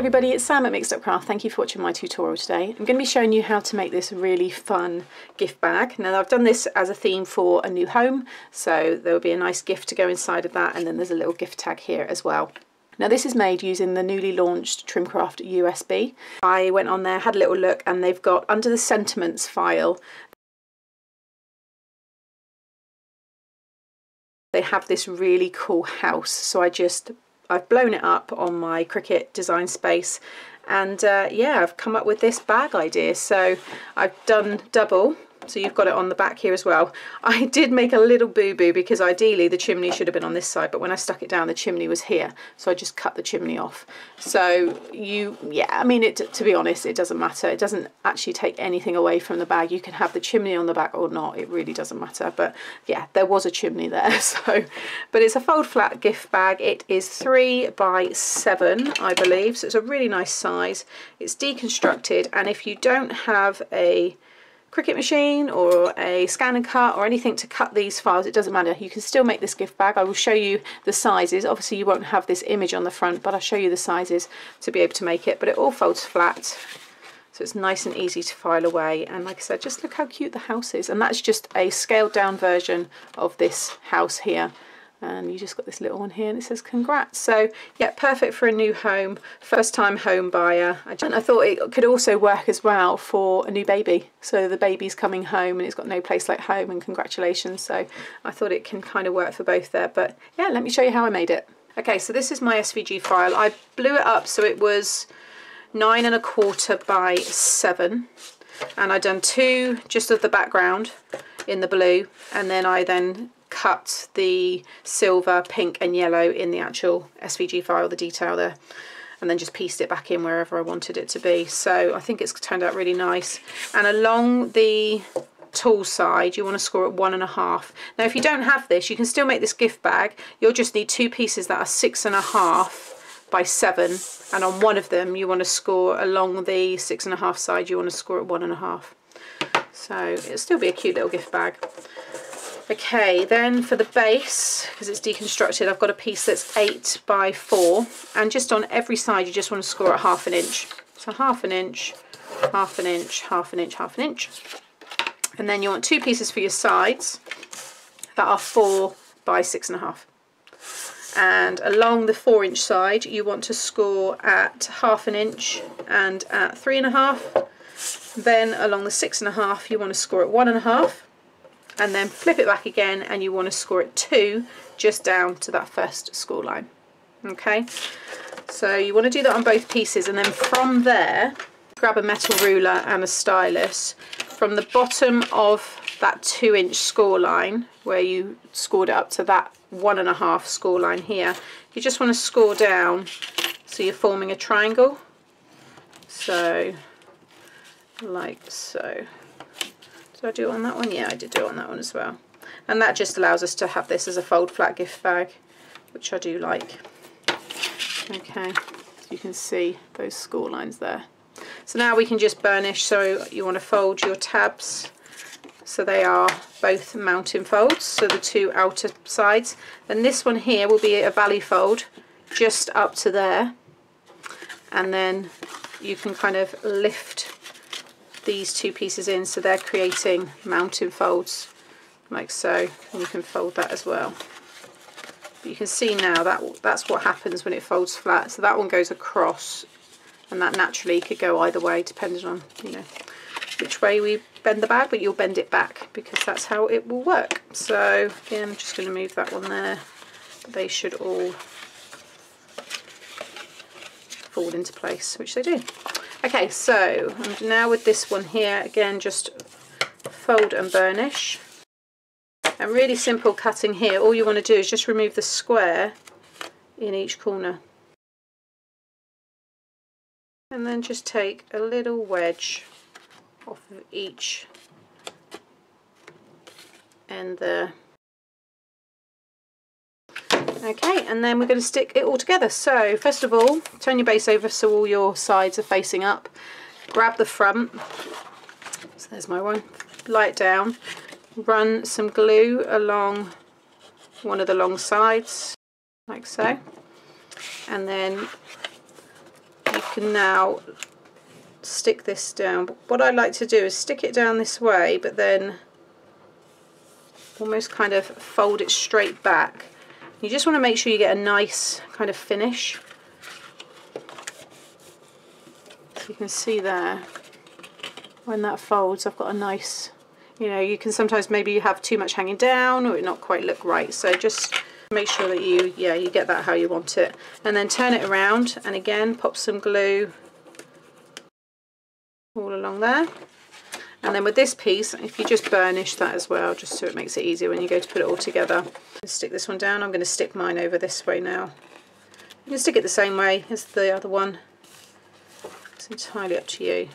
everybody, it's Sam at Mixed Up Craft. Thank you for watching my tutorial today. I'm going to be showing you how to make this really fun gift bag. Now I've done this as a theme for a new home, so there will be a nice gift to go inside of that and then there's a little gift tag here as well. Now this is made using the newly launched Trimcraft USB. I went on there, had a little look and they've got under the sentiments file they have this really cool house so I just I've blown it up on my Cricut design space and uh, yeah I've come up with this bag idea. So I've done double so you've got it on the back here as well. I did make a little boo-boo because ideally the chimney should have been on this side, but when I stuck it down, the chimney was here. So I just cut the chimney off. So you, yeah, I mean, it, to be honest, it doesn't matter. It doesn't actually take anything away from the bag. You can have the chimney on the back or not. It really doesn't matter. But yeah, there was a chimney there. So, but it's a fold flat gift bag. It is three by seven, I believe. So it's a really nice size. It's deconstructed. And if you don't have a Cricut machine or a scan and cut or anything to cut these files, it doesn't matter. You can still make this gift bag. I will show you the sizes. Obviously you won't have this image on the front, but I'll show you the sizes to be able to make it. But it all folds flat, so it's nice and easy to file away. And like I said, just look how cute the house is. And that's just a scaled down version of this house here and you just got this little one here and it says congrats. So yeah perfect for a new home first time home buyer. And I thought it could also work as well for a new baby. So the baby's coming home and it's got no place like home and congratulations. So I thought it can kind of work for both there. But yeah let me show you how I made it. Okay so this is my SVG file. I blew it up so it was nine and a quarter by seven. And I done two just of the background in the blue. And then I then cut the silver, pink and yellow in the actual SVG file, the detail there, and then just pieced it back in wherever I wanted it to be. So I think it's turned out really nice. And along the tall side you want to score at one and a half now if you don't have this you can still make this gift bag you'll just need two pieces that are six and a half by seven and on one of them you want to score along the six and a half side you want to score at one and a half so it'll still be a cute little gift bag Okay, then for the base, because it's deconstructed, I've got a piece that's 8 by 4 and just on every side you just want to score at half an inch. So half an inch, half an inch, half an inch, half an inch. And then you want two pieces for your sides that are 4 by 6.5. And along the 4 inch side you want to score at half an inch and at 3.5. Then along the 6.5 you want to score at 1.5 and then flip it back again and you want to score it two just down to that first score line okay? So you want to do that on both pieces and then from there grab a metal ruler and a stylus from the bottom of that two inch score line where you scored it up to that one and a half score line here. You just want to score down so you're forming a triangle. So like so did I do it on that one? Yeah, I did do it on that one as well. And that just allows us to have this as a fold flat gift bag, which I do like. Okay, you can see those score lines there. So now we can just burnish, so you want to fold your tabs so they are both mountain folds, so the two outer sides. And this one here will be a valley fold just up to there. And then you can kind of lift these two pieces in so they're creating mountain folds like so and you can fold that as well. But you can see now that that's what happens when it folds flat. So that one goes across and that naturally could go either way depending on you know which way we bend the bag but you'll bend it back because that's how it will work. So again I'm just going to move that one there. They should all fall into place which they do Okay, so now with this one here, again, just fold and burnish. And really simple cutting here. All you want to do is just remove the square in each corner. And then just take a little wedge off of each end there. Okay, and then we're going to stick it all together. So, first of all, turn your base over so all your sides are facing up. Grab the front. So there's my one. light down. Run some glue along one of the long sides, like so. And then you can now stick this down. What I like to do is stick it down this way, but then almost kind of fold it straight back. You just want to make sure you get a nice kind of finish. You can see there, when that folds, I've got a nice, you know, you can sometimes maybe you have too much hanging down or it not quite look right. So just make sure that you, yeah, you get that how you want it. And then turn it around and again, pop some glue all along there. And then with this piece, if you just burnish that as well, just so it makes it easier when you go to put it all together. Stick this one down. I'm going to stick mine over this way now. You can stick it the same way as the other one. It's entirely up to you.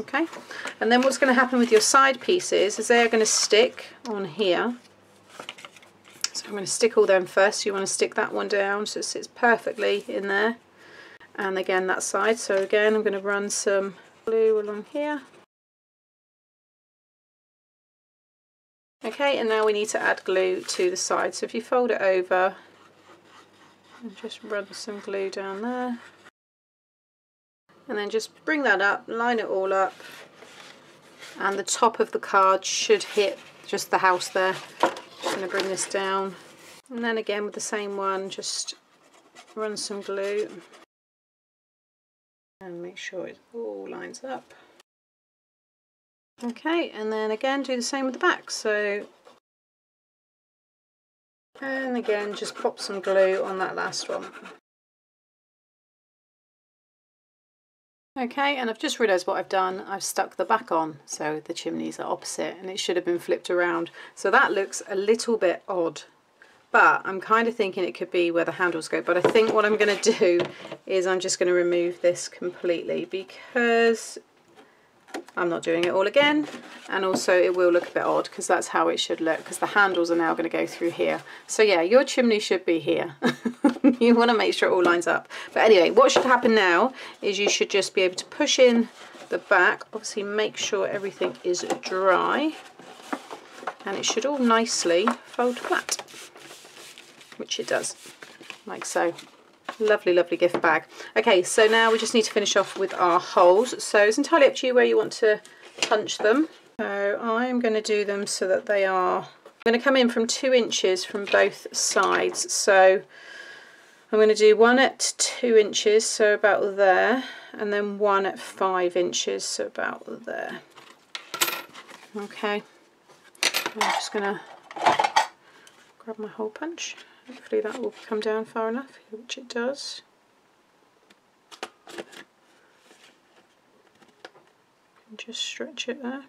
Okay, and then what's going to happen with your side pieces is they're going to stick on here. So I'm going to stick all them first. You want to stick that one down so it sits perfectly in there. And again that side. So again I'm going to run some glue along here. Okay, and now we need to add glue to the side. So if you fold it over and just run some glue down there. And then just bring that up, line it all up. And the top of the card should hit just the house there. I'm just going to bring this down. And then again with the same one, just run some glue. And make sure it all lines up. Okay, and then again do the same with the back. So, and again just pop some glue on that last one. Okay, and I've just realised what I've done. I've stuck the back on, so the chimneys are opposite, and it should have been flipped around. So that looks a little bit odd, but I'm kind of thinking it could be where the handles go. But I think what I'm going to do is I'm just going to remove this completely because I'm not doing it all again. And also it will look a bit odd because that's how it should look because the handles are now going to go through here. So yeah your chimney should be here. You want to make sure it all lines up. But anyway what should happen now is you should just be able to push in the back. Obviously make sure everything is dry. And it should all nicely fold flat which it does like so lovely lovely gift bag. Okay so now we just need to finish off with our holes. So it's entirely up to you where you want to punch them. So I'm going to do them so that they are I'm going to come in from two inches from both sides. So I'm going to do one at two inches so about there and then one at five inches so about there. Okay. I'm just going to grab my hole punch Hopefully that will come down far enough, which it does. And just stretch it there.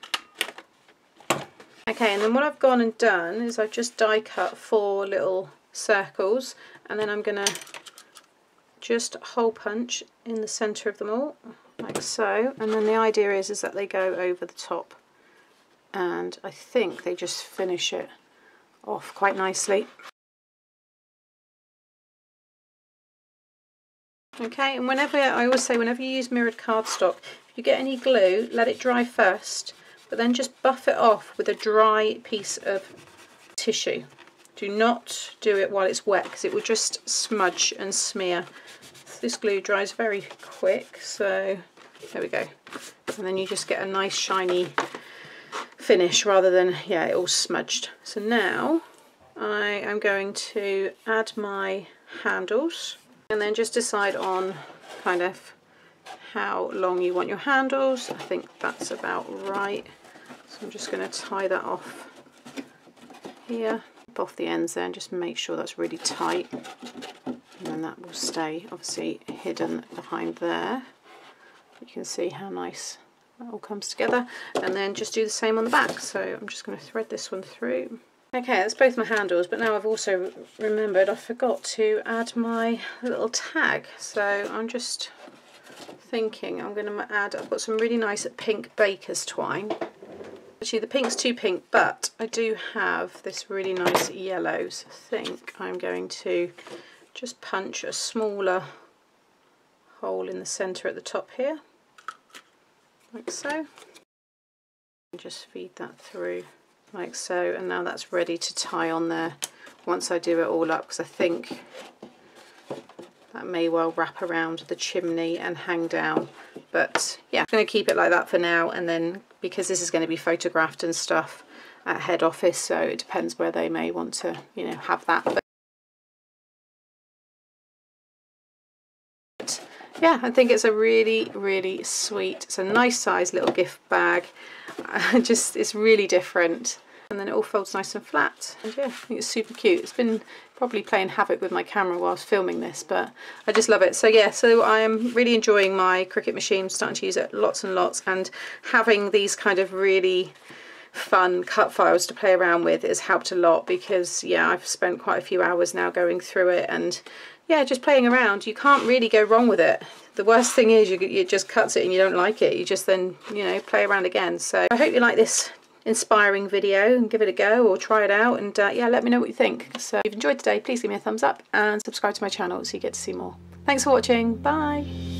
Okay, and then what I've gone and done is I've just die cut four little circles and then I'm going to just hole punch in the centre of them all like so and then the idea is is that they go over the top and I think they just finish it off quite nicely Okay, and whenever, I always say, whenever you use mirrored cardstock, if you get any glue, let it dry first, but then just buff it off with a dry piece of tissue. Do not do it while it's wet, because it will just smudge and smear. This glue dries very quick, so there we go. And then you just get a nice shiny finish rather than, yeah, it all smudged. So now I am going to add my handles and then just decide on kind of how long you want your handles. I think that's about right. So I'm just going to tie that off here, off the ends there and just make sure that's really tight. And then that will stay obviously hidden behind there. You can see how nice that all comes together. And then just do the same on the back. So I'm just going to thread this one through. Okay, that's both my handles, but now I've also remembered I forgot to add my little tag. So I'm just thinking I'm going to add, I've got some really nice pink baker's twine. Actually, the pink's too pink, but I do have this really nice yellow, so I think I'm going to just punch a smaller hole in the centre at the top here, like so. And just feed that through like so and now that's ready to tie on there once I do it all up because I think that may well wrap around the chimney and hang down. But yeah I'm going to keep it like that for now and then because this is going to be photographed and stuff at head office so it depends where they may want to you know have that. But yeah I think it's a really really sweet it's a nice size little gift bag. Just it's really different. And then it all folds nice and flat. And yeah I think it's super cute. It's been probably playing havoc with my camera whilst filming this but I just love it. So yeah so I am really enjoying my Cricut machine starting to use it lots and lots. And having these kind of really fun cut files to play around with has helped a lot because yeah I've spent quite a few hours now going through it and yeah just playing around. You can't really go wrong with it. The worst thing is you, you just cuts it and you don't like it. You just then you know play around again. So I hope you like this inspiring video and give it a go or try it out. And uh, yeah let me know what you think. So if you've enjoyed today please give me a thumbs up and subscribe to my channel so you get to see more. Thanks for watching. Bye